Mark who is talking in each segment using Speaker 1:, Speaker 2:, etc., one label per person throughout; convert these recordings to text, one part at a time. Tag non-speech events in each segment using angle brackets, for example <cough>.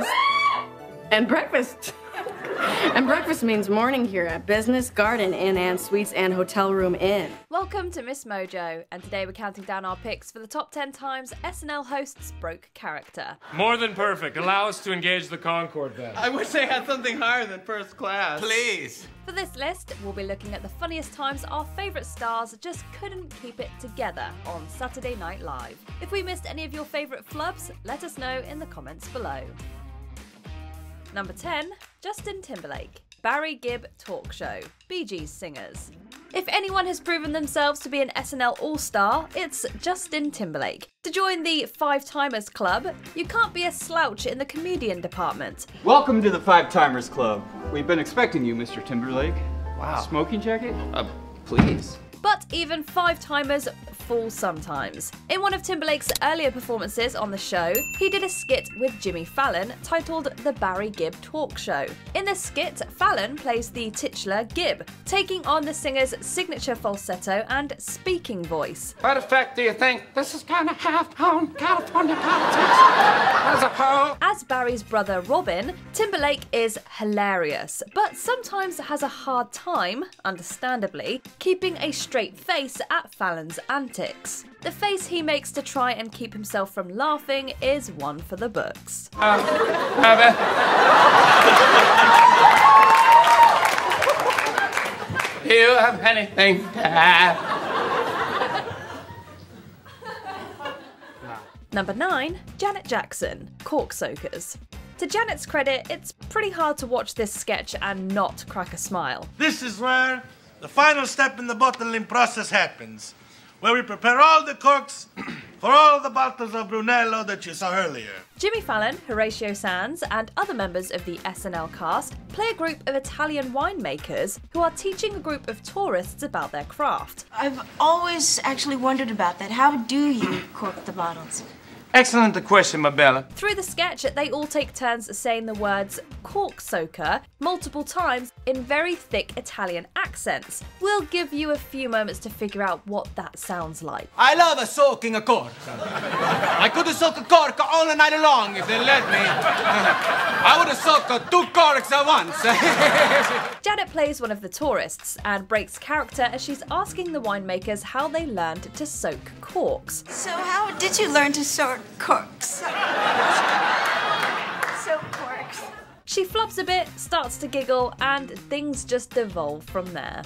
Speaker 1: breakfast. And breakfast. and breakfast means morning here at Business Garden Inn and Suites and Hotel Room Inn. Welcome to Ms. Mojo, and today we're counting down our picks for the top 10 times SNL hosts broke character. More than perfect. Allow us to engage the Concorde. then. I wish they had something higher than first class. Please. For this list, we'll be looking at the funniest times our favourite stars just couldn't keep it together on Saturday Night Live. If we missed any of your favourite flubs, let us know in the comments below. Number 10, Justin Timberlake. Barry Gibb Talk Show, Bee Gees Singers. If anyone has proven themselves to be an SNL All Star, it's Justin Timberlake. To join the Five Timers Club, you can't be a slouch in the comedian department. Welcome to the Five Timers Club. We've been expecting you, Mr. Timberlake. Wow. Smoking jacket? Uh, please but even five-timers fall sometimes. In one of Timberlake's earlier performances on the show, he did a skit with Jimmy Fallon titled The Barry Gibb Talk Show. In this skit, Fallon plays the titular Gibb, taking on the singer's signature falsetto and speaking voice. What effect do you think this is gonna have on California politics as a whole? As Barry's brother Robin, Timberlake is hilarious, but sometimes has a hard time, understandably, keeping a straight straight face at Fallon's antics. The face he makes to try and keep himself from laughing is one for the books. Um, you have anything Number 9, Janet Jackson, Cork Soakers. To Janet's credit, it's pretty hard to watch this sketch and not crack a smile. This is where the final step in the bottling process happens, where we prepare all the corks <clears throat> for all the bottles of Brunello that you saw earlier. Jimmy Fallon, Horatio Sands, and other members of the SNL cast play a group of Italian winemakers who are teaching a group of tourists about their craft. I've always actually wondered about that. How do you cork the bottles? Excellent question, Mabella. Through the sketch, they all take turns saying the words cork soaker multiple times in very thick Italian accents. We'll give you a few moments to figure out what that sounds like. I love a soaking a cork. I could have soaked a cork all night long if they let me. <laughs> I would have soaked two corks at once. <laughs> Janet plays one of the tourists and breaks character as she's asking the winemakers how they learned to soak corks. So, how did you learn to soak corks? corks. She flubs a bit, starts to giggle, and things just devolve from there.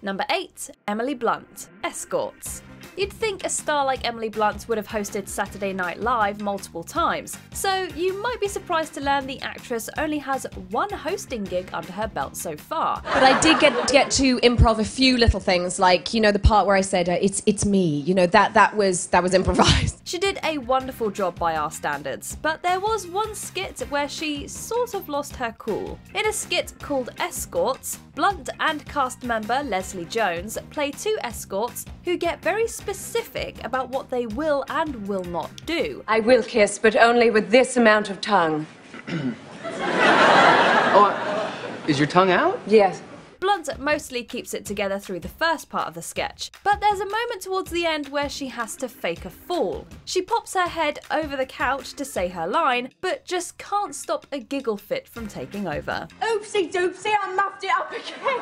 Speaker 1: Number 8, Emily Blunt, Escorts. You'd think a star like Emily Blunt would have hosted Saturday Night Live multiple times, so you might be surprised to learn the actress only has one hosting gig under her belt so far. But I did get, get to improv a few little things, like, you know, the part where I said, uh, it's, it's me, you know, that, that, was, that was <laughs> improvised. She did a wonderful job by our standards, but there was one skit where she sort of lost her cool. In a skit called Escorts, Blunt and cast member Leslie Jones play two escorts who get very specific about what they will and will not do. I will kiss, but only with this amount of tongue. <clears throat> oh, is your tongue out? Yes. Blunt mostly keeps it together through the first part of the sketch, but there's a moment towards the end where she has to fake a fall. She pops her head over the couch to say her line, but just can't stop a giggle fit from taking over. Oopsie doopsie, I muffed it up again!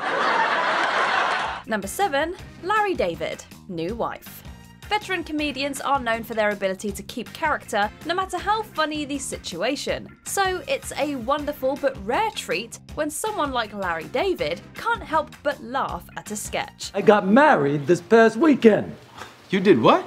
Speaker 1: Number 7. Larry David, new wife. Veteran comedians are known for their ability to keep character no matter how funny the situation. So it's a wonderful but rare treat when someone like Larry David can't help but laugh at a sketch. I got married this past weekend. You did what?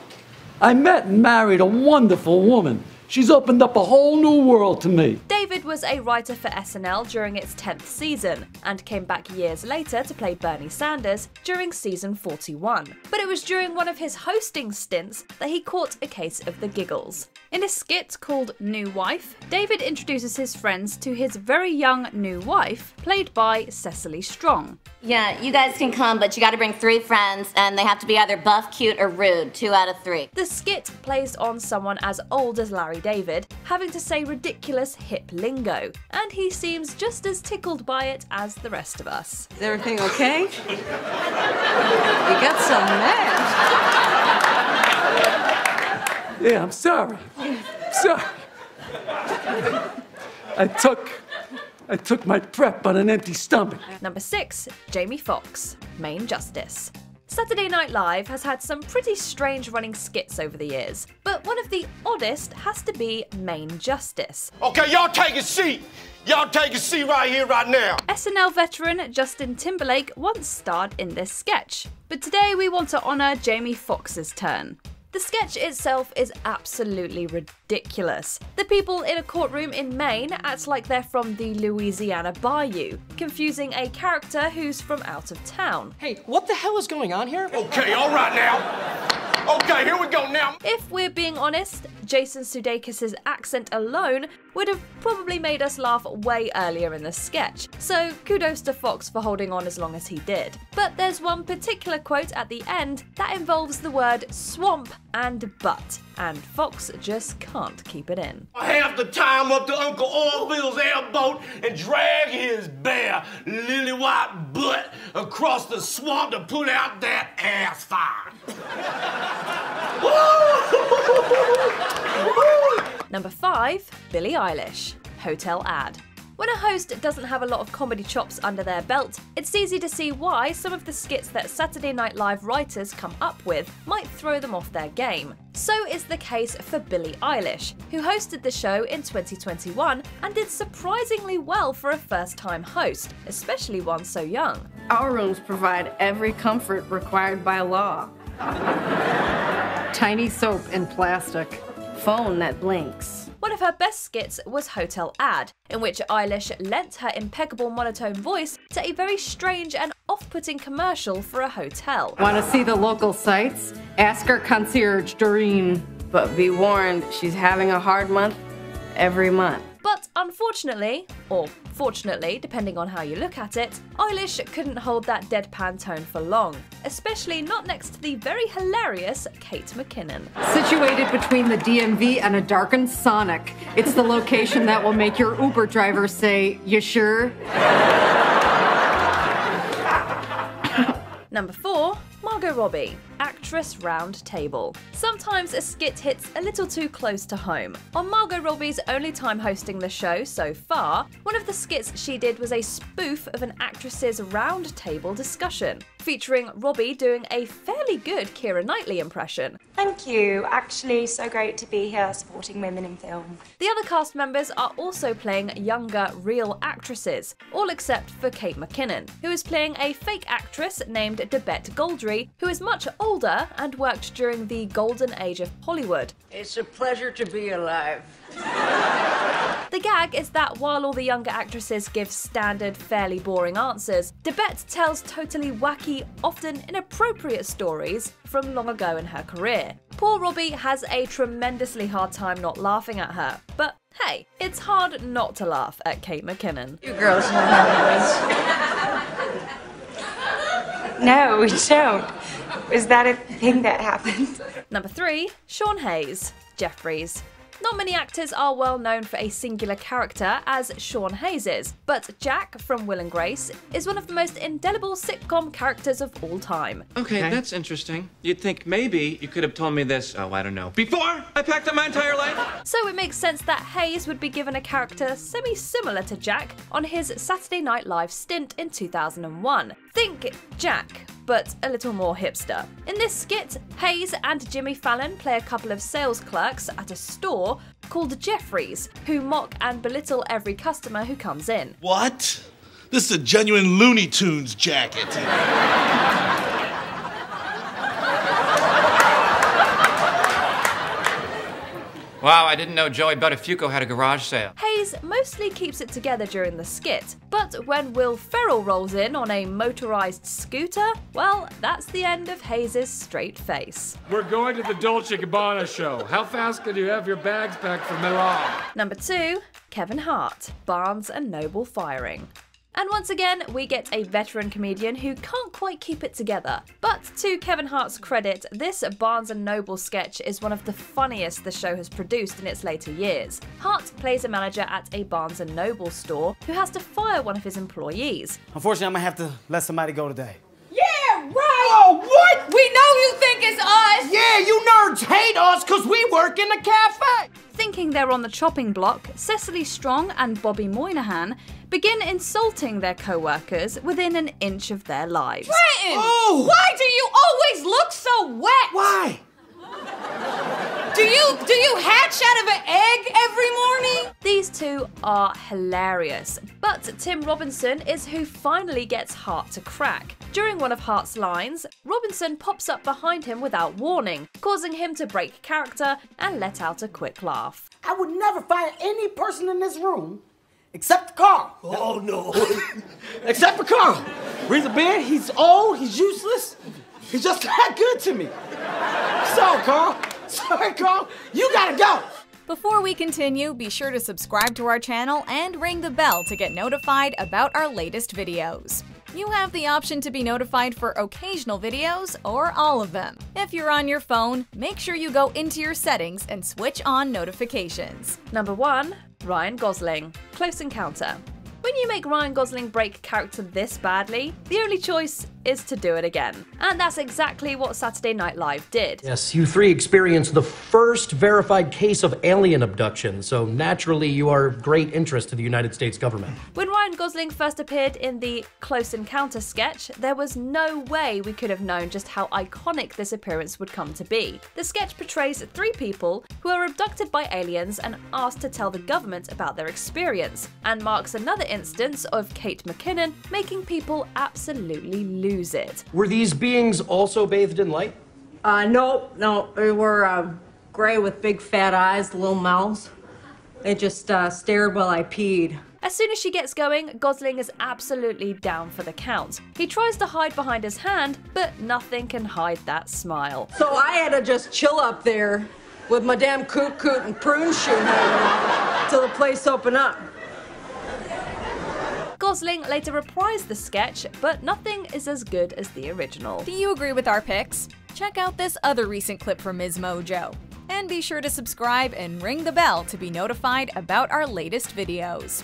Speaker 1: I met and married a wonderful woman. She's opened up a whole new world to me. David was a writer for SNL during its 10th season and came back years later to play Bernie Sanders during season 41. But it was during one of his hosting stints that he caught a case of the giggles. In a skit called New Wife, David introduces his friends to his very young new wife, played by Cecily Strong. Yeah, you guys can come, but you gotta bring three friends, and they have to be either buff, cute, or rude. Two out of three. The skit plays on someone as old as Larry David, having to say ridiculous hip lingo, and he seems just as tickled by it as the rest of us. Is everything okay? you got some mad. Yeah, I'm sorry. sorry. I took I took my prep on an empty stomach. Number six, Jamie Foxx, Maine Justice. Saturday Night Live has had some pretty strange running skits over the years, but one of the oddest has to be Maine Justice. Okay, y'all take a seat! Y'all take a seat right here, right now! SNL veteran Justin Timberlake once starred in this sketch, but today we want to honour Jamie Foxx's turn. The sketch itself is absolutely ridiculous. The people in a courtroom in Maine act like they're from the Louisiana bayou, confusing a character who's from out of town. Hey, what the hell is going on here? Okay, all right now. Okay, here we go now. If we're being honest, Jason Sudeikis' accent alone would have probably made us laugh way earlier in the sketch, so kudos to Foxx for holding on as long as he did. But there's one particular quote at the end that involves the word swamp and butt, and Foxx just can't keep it in. Half the time up to Uncle Orville's airboat and drag his bare, lily white butt across the swamp to put out that ass fire. <laughs> <laughs> Number 5. Billie Eilish Hotel Ad. When a host doesn't have a lot of comedy chops under their belt, it's easy to see why some of the skits that Saturday Night Live writers come up with might throw them off their game. So is the case for Billie Eilish, who hosted the show in 2021 and did surprisingly well for a first time host, especially one so young. Our rooms provide every comfort required by law. Tiny soap and plastic phone that blinks. One of her best skits was Hotel Ad, in which Eilish lent her impeccable monotone voice to a very strange and off-putting commercial for a hotel. Want to see the local sights? Ask our concierge, Doreen. But be warned, she's having a hard month every month. But unfortunately, or Unfortunately, depending on how you look at it, Eilish couldn't hold that deadpan tone for long, especially not next to the very hilarious Kate McKinnon. Situated between the DMV and a darkened Sonic, it's the location that will make your Uber driver say, You sure? Number four, Margot Robbie, Actress Round Table. Sometimes a skit hits a little too close to home. On Margot Robbie's only time hosting the show so far, one of the skits she did was a spoof of an actress's round table discussion featuring Robbie doing a fairly good Keira Knightley impression. Thank you. Actually, so great to be here supporting women in film. The other cast members are also playing younger, real actresses, all except for Kate McKinnon, who is playing a fake actress named Debette Goldry, who is much older and worked during the golden age of Hollywood. It's a pleasure to be alive. <laughs> The gag is that while all the younger actresses give standard, fairly boring answers, Debette tells totally wacky, often inappropriate stories from long ago in her career. Poor Robbie has a tremendously hard time not laughing at her, but hey, it's hard not to laugh at Kate McKinnon. You girls know how it is. No, we don't. Is that a thing that happened? Number three, Sean Hayes, Jeffries. Not many actors are well known for a singular character, as Sean Hayes is, but Jack from Will and Grace is one of the most indelible sitcom characters of all time. Okay, okay. that's interesting. You'd think maybe you could have told me this, oh, I don't know, before I packed up my entire life. So it makes sense that Hayes would be given a character semi similar to Jack on his Saturday Night Live stint in 2001. Think Jack but a little more hipster. In this skit, Hayes and Jimmy Fallon play a couple of sales clerks at a store called Jeffries, who mock and belittle every customer who comes in. What? This is a genuine Looney Tunes jacket. Wow, I didn't know Joey Buttafuoco had a garage sale. Hey mostly keeps it together during the skit, but when Will Ferrell rolls in on a motorised scooter, well, that's the end of Hayes' straight face. We're going to the Dolce Gabbana show. How fast can you have your bags packed for Milan? Number two, Kevin Hart, Barnes and Noble firing. And once again, we get a veteran comedian who can't quite keep it together. But to Kevin Hart's credit, this Barnes & Noble sketch is one of the funniest the show has produced in its later years. Hart plays a manager at a Barnes & Noble store who has to fire one of his employees. Unfortunately, I'm gonna have to let somebody go today. Yeah, right! Oh, what? We know you think it's us! Yeah, you nerds hate us because we work in a cafe! Thinking they're on the chopping block, Cecily Strong and Bobby Moynihan begin insulting their co workers within an inch of their lives. Trenton! Oh! Why do you always look so wet? Why? Do you do you hatch out of an egg every morning? These two are hilarious, but Tim Robinson is who finally gets Hart to crack. During one of Hart's lines, Robinson pops up behind him without warning, causing him to break character and let out a quick laugh. I would never fire any person in this room Except for Carl. Oh, no. <laughs> Except for Carl. Reason being, he's old, he's useless, he's just not <laughs> good to me. So Carl. Sorry, Carl. You gotta go. Before we continue, be sure to subscribe to our channel and ring the bell to get notified about our latest videos. You have the option to be notified for occasional videos or all of them. If you're on your phone, make sure you go into your settings and switch on notifications. Number 1. Ryan Gosling – Close Encounter when you make Ryan Gosling break character this badly, the only choice is to do it again. And that's exactly what Saturday Night Live did. Yes, you three experienced the first verified case of alien abduction, so naturally you are of great interest to the United States government. When Ryan Gosling first appeared in the Close Encounter sketch, there was no way we could have known just how iconic this appearance would come to be. The sketch portrays three people who are abducted by aliens and asked to tell the government about their experience, and marks another instance of Kate McKinnon making people absolutely lose lose it. Were these beings also bathed in light? Uh, no, no. They were uh, gray with big fat eyes, little mouths. They just uh, stared while I peed. As soon as she gets going, Gosling is absolutely down for the count. He tries to hide behind his hand, but nothing can hide that smile. So I had to just chill up there with Madame Coot Coot and Prune Shoe till the place opened up. Gosling later reprised the sketch, but nothing is as good as the original. Do you agree with our picks? Check out this other recent clip from Ms. Mojo. And be sure to subscribe and ring the bell to be notified about our latest videos.